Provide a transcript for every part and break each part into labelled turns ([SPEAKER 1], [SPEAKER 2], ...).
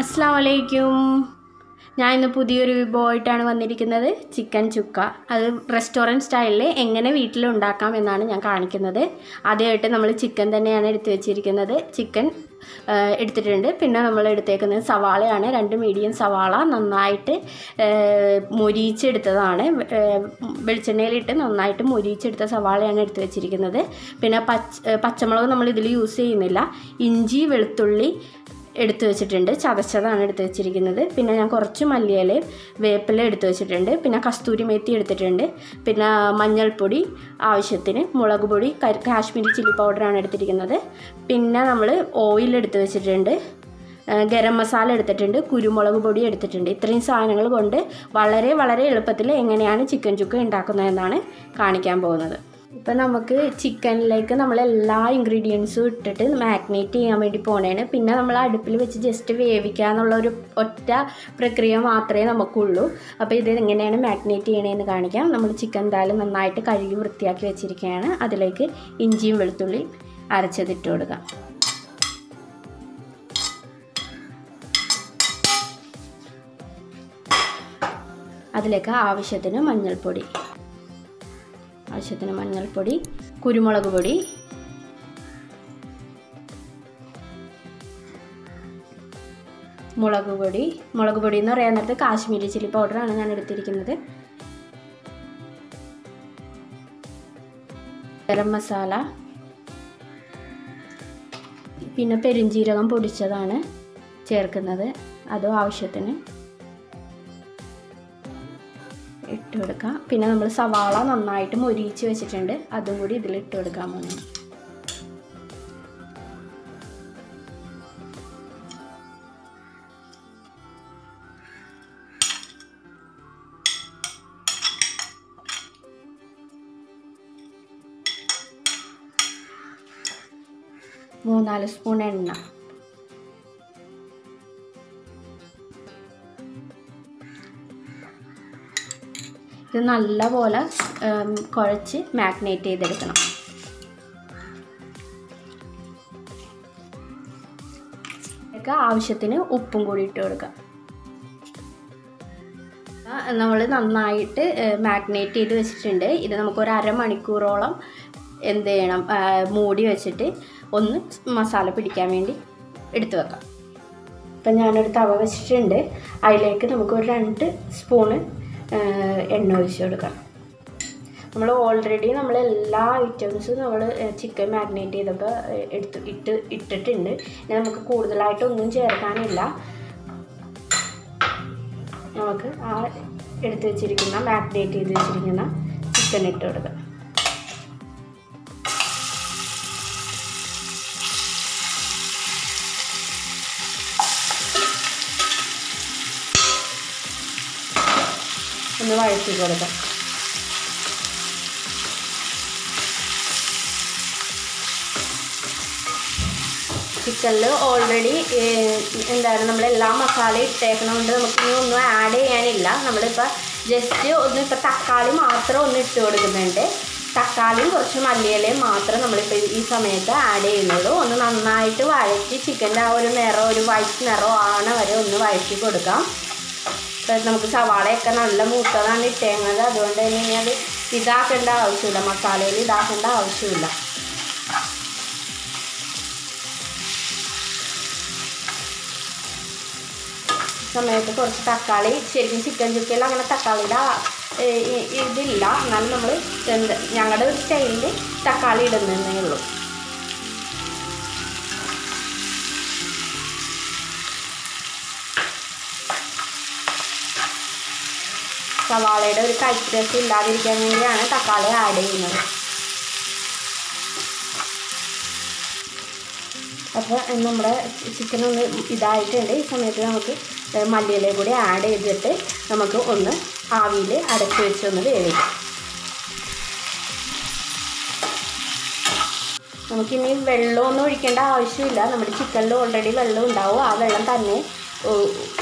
[SPEAKER 1] അസ്സാം വലൈക്കും ഞാൻ ഇന്ന് പുതിയൊരു വിഭവമായിട്ടാണ് വന്നിരിക്കുന്നത്. ചിക്കൻ ചുക്ക. അത് റെസ്റ്റോറന്റ് സ്റ്റൈലിൽ എങ്ങനെ വീട്ടിൽ ഉണ്ടാക്കാം എന്നാണ് ഞാൻ കാണിക്കുന്നത്. ആദ്യമായിട്ട് നമ്മൾ ചിക്കൻ തന്നെയാണ് എടുത്തു വെച്ചിരിക്കുന്നത്. ചിക്കൻ എടുത്തിട്ടുണ്ട്. പിന്നെ നമ്മൾ എടുത്തേക്കുന്നത് സവാളയാണ്. രണ്ട് മീഡിയം സവാള നന്നായിട്ട് മുരിച്ചെടുത്തതാണ്. വെളിച്ചെണ്ണയിലിട്ട് നന്നായിട്ട് മൊരിയിച്ചെടുത്ത സവാളയാണ് എടുത്തു വെച്ചിരിക്കുന്നത്. പിന്നെ പച്ച പച്ചമുളക് നമ്മൾ ഇതിൽ യൂസ് ചെയ്യുന്നില്ല. ഇഞ്ചി വെളുത്തുള്ളി എടുത്തു വെച്ചിട്ടുണ്ട്. ചതച്ചതാണ് എടുത്തു വെച്ചിരിക്കുന്നത്. പിന്നെ ഞാൻ കുറച്ച് മല്ലിയില വേപ്പില എടുത്തു വെച്ചിട്ടുണ്ട്. പിന്നെ കസ്തൂരി മേത്തി എടുത്തിട്ടുണ്ട്. പിന്നെ മഞ്ഞൾപ്പൊടി ആവശ്യത്തിന് മുളക് പൊടി കാശ്മീരി ചില്ലി പൗഡറാണ് എടുത്തിരിക്കുന്നത്. പിന്നെ നമ്മൾ ഓയിൽ എടുത്തു വെച്ചിട്ടുണ്ട്. ഗരം മസാല എടുത്തിട്ടുണ്ട്. കുരുമുളക് പൊടി എടുത്തിട്ടുണ്ട്. ഇത്രയും സാധനങ്ങൾ കൊണ്ട് വളരെ വളരെ എളുപ്പത്തിൽ എങ്ങനെയാണ് ചിക്കൻ ചുക്ക് ഉണ്ടാക്കുന്നതെന്നാണ് കാണിക്കാൻ പോകുന്നത്. ഇപ്പം നമുക്ക് ചിക്കനിലേക്ക് നമ്മൾ എല്ലാ ഇൻഗ്രീഡിയൻസും ഇട്ടിട്ട് മാഗ്നേറ്റ് ചെയ്യാൻ വേണ്ടി പോണേണ്. പിന്നെ നമ്മൾ അടുപ്പിൽ വെച്ച് ജസ്റ്റ് വേവിക്കുക എന്നുള്ള ഒരു ഒറ്റ പ്രക്രിയ മാത്രമേ നമുക്കുള്ളൂ. അപ്പോൾ ഇത് എങ്ങനെയാണ് മാഗ്നേറ്റ് ചെയ്യണതെന്ന് കാണിക്കാം. നമ്മൾ ചിക്കൻ എന്തായാലും നന്നായിട്ട് കഴുകി വൃത്തിയാക്കി വെച്ചിരിക്കുകയാണ് അതിലേക്ക് ഇഞ്ചിയും വെളുത്തുള്ളിയും അരച്ചതിട്ട് കൊടുക്കാം. അതിലേക്ക് ആവശ്യത്തിന് മഞ്ഞൾപ്പൊടി. ആവശ്യത്തിന് മഞ്ഞൾപ്പൊടി കുരുമുളക് പൊടി മുളക് പൊടി. മുളക് പൊടി എന്ന് പറയാൻ നേരത്ത് കാശ്മീരി ചില്ലി പൗഡറാണ് ഞാൻ എടുത്തിരിക്കുന്നത്. ഗരം മസാല. പിന്നെ പെരുംജീരകം പൊടിച്ചതാണ് ചേർക്കുന്നത്. അതും ആവശ്യത്തിന്. ഇട്ട് കൊടുക്കാം പിന്നെ നമ്മൾ സവാള നന്നായിട്ട് മൊരിയിച്ച് വെച്ചിട്ടുണ്ട്. അതും കൂടി ഇതിൽ ഇട്ട് കൊടുക്കാൻ പോകുന്നു മൂന്നാൽ സ്പൂൺ എണ്ണ. ഇത് നല്ലപോലെ കുഴച്ച് മാഗ്നേറ്റ് ചെയ്തെടുക്കണം. ആവശ്യത്തിന് ഉപ്പും കൂടി ഇട്ട് കൊടുക്കാം നമ്മൾ നന്നായിട്ട് മാഗ്നേറ്റ് ചെയ്ത് വെച്ചിട്ടുണ്ട്. ഇത് നമുക്ക് ഒരു അരമണിക്കൂറോളം എന്ത് ചെയ്യണം മൂടി വെച്ചിട്ട് ഒന്ന് മസാല പിടിക്കാൻ വേണ്ടി എടുത്തു വെക്കാം. ഇപ്പം ഞാനൊരു തവ വെച്ചിട്ടുണ്ട്. അതിലേക്ക് നമുക്ക് ഒരു രണ്ട് സ്പൂണ് എണ്ണ ഒഴിച്ച് കൊടുക്കാം നമ്മൾ ഓൾറെഡി നമ്മൾ എല്ലാ ഐറ്റംസും നമ്മൾ ചിക്കൻ മാരിനേറ്റ് ചെയ്തപ്പോൾ എടുത്ത് ഇട്ട് ഇട്ടിട്ടുണ്ട്. ഇനി നമുക്ക് കൂടുതലായിട്ടൊന്നും ചേർക്കാനില്ല. നമുക്ക് ആ എടുത്ത് വെച്ചിരിക്കുന്ന മാരിനേറ്റ് ചെയ്ത് വെച്ചിരിക്കുന്ന ചിക്കൻ ഇട്ട് കൊടുക്കാം. ഒന്ന് വഴറ്റി കൊടുക്കാം. ചിക്കനിൽ ഓൾറെഡി എന്താണ് നമ്മൾ എല്ലാ മസാല ഇട്ടേക്കണതുകൊണ്ട് നമുക്ക് ഇനി ഒന്നും ആഡ് ചെയ്യാനില്ല. നമ്മളിപ്പോൾ ജസ്റ്റ് ഒന്ന് ഇപ്പോൾ തക്കാളി മാത്രം ഒന്ന് ഇട്ട് കൊടുക്കുന്നുണ്ട്. തക്കാളിയും കുറച്ച് മല്ലിയിലയും മാത്രം നമ്മളിപ്പോൾ ഈ സമയത്ത് ആഡ് ചെയ്യുന്നുള്ളൂ. ഒന്ന് നന്നായിട്ട് വഴറ്റി ചിക്കന്റെ ആ ഒരു നിറം ഒരു വൈറ്റ് നിറം ആണ് വരെ ഒന്ന് വഴറ്റി കൊടുക്കാം. നമുക്ക് സവാളയൊക്കെ നല്ല മൂത്തതാണ് ഇട്ടേങ്ങത് അതുകൊണ്ട് തന്നെ ഇനി അത് ഇതാക്കേണ്ട ആവശ്യമില്ല. മസാലയിൽ ഇതാക്കേണ്ട ആവശ്യമില്ല. സമയത്ത് കുറച്ച് തക്കാളി ശരിക്കും ചിക്കൻ ചുക്കയിൽ അങ്ങനെ തക്കാളിയുടെ ഇതില്ല. എന്നാലും നമ്മൾ ഞങ്ങളുടെ ഒരു സ്റ്റൈലിൽ തക്കാളി ഇടുന്നതേ ഉള്ളൂ. സവാളയുടെ ഒരു കൈപ്രസ് ഇല്ലാതിരിക്കാൻ വേണ്ടിയാണ് തക്കാളി ആഡ് ചെയ്യുന്നത്. അപ്പോൾ നമ്മുടെ ചിക്കൻ ഒന്ന് ഇതായിട്ടുണ്ട്. ഈ സമയത്ത് നമുക്ക് മല്ലിയില കൂടി ആഡ് ചെയ്തിട്ട് നമുക്ക് ഒന്ന് ആവിയിൽ അടച്ചു വെച്ചൊന്ന് വേവിക്കാം. നമുക്കിനി വെള്ളമൊന്നും ഒഴിക്കേണ്ട ആവശ്യമില്ല. നമ്മുടെ ചിക്കനിൽ ഓൾറെഡി വെള്ളം ഉണ്ടാവും. ആ വെള്ളം തന്നെ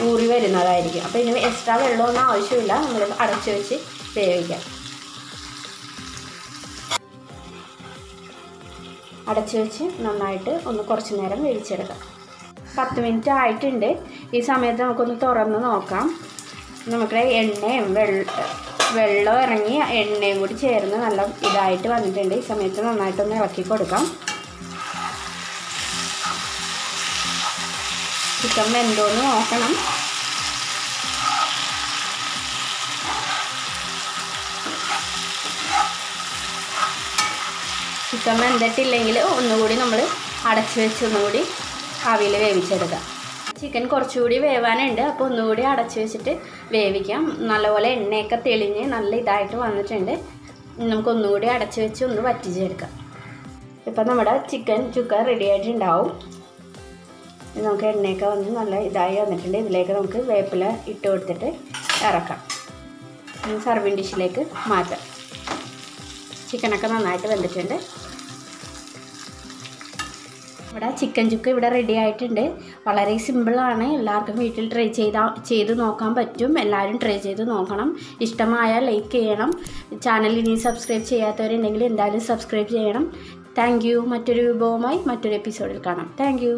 [SPEAKER 1] ഊറി വരുന്നതായിരിക്കും. അപ്പോൾ ഇതിന് എക്സ്ട്രാ വെള്ളമൊന്നും ആവശ്യമില്ല. നമ്മൾ അടച്ചു വെച്ച് വേവിക്കാം. അടച്ചു വെച്ച് നന്നായിട്ട് ഒന്ന് കുറച്ച് നേരം വേവിച്ചെടുക്കാം. പത്ത് മിനിറ്റ് ആയിട്ടുണ്ട്. ഈ സമയത്ത് നമുക്കൊന്ന് തുറന്ന് നോക്കാം. നമുക്ക് എണ്ണയും വെള്ള വെള്ളം ഇറങ്ങി എണ്ണയും കൂടി ചേർന്ന് നല്ല ഇതായിട്ട് വന്നിട്ടുണ്ട്. ഈ സമയത്ത് നന്നായിട്ടൊന്ന് ഇളക്കി കൊടുക്കാം. ചിക്കൻ വെന്തോന്ന് നോക്കണം ചിക്കൻ വെന്തിട്ടില്ലെങ്കിൽ ഒന്നുകൂടി നമ്മൾ അടച്ചു വെച്ച് ഒന്നുകൂടി ആവിയിൽ വേവിച്ചെടുക്കാം ചിക്കൻ കുറച്ചുകൂടി വേവാനുണ്ട്. അപ്പോൾ ഒന്നുകൂടി അടച്ചു വെച്ചിട്ട് വേവിക്കാം. നല്ലപോലെ എണ്ണയൊക്കെ തെളിഞ്ഞ് നല്ല ഇതായിട്ട് വന്നിട്ടുണ്ട്. നമുക്ക് ഒന്നുകൂടി അടച്ചു വെച്ച് ഒന്ന് വറ്റിച്ചെടുക്കാം. ഇപ്പം നമ്മുടെ ചിക്കൻ ചുക്ക റെഡി ആയിട്ടുണ്ടാവും. നമുക്ക് എണ്ണയൊക്കെ വന്ന് നല്ല ഇതായി വന്നിട്ടുണ്ട്. ഇതിലേക്ക് നമുക്ക് വേപ്പില ഇട്ട് കൊടുത്തിട്ട് ഇറക്കാം. സർവിങ് ഡിഷിലേക്ക് മാറ്റാം. ചിക്കനൊക്കെ നന്നായിട്ട് വെന്തിട്ടുണ്ട്. ഇവിടെ ചിക്കൻ ചുക്ക് ഇവിടെ റെഡി ആയിട്ടുണ്ട്. വളരെ സിമ്പിളാണ് എല്ലാവർക്കും വീട്ടിൽ ട്രൈ ചെയ്താൽ ചെയ്ത് നോക്കാൻ പറ്റും. എല്ലാവരും ട്രൈ ചെയ്ത് നോക്കണം. ഇഷ്ടമായ ലൈക്ക് ചെയ്യണം. ചാനൽ ഇനി സബ്സ്ക്രൈബ് ചെയ്യാത്തവരുണ്ടെങ്കിൽ എന്തായാലും സബ്സ്ക്രൈബ് ചെയ്യണം. താങ്ക് മറ്റൊരു വിഭവമായി മറ്റൊരു എപ്പിസോഡിൽ കാണാം. താങ്ക്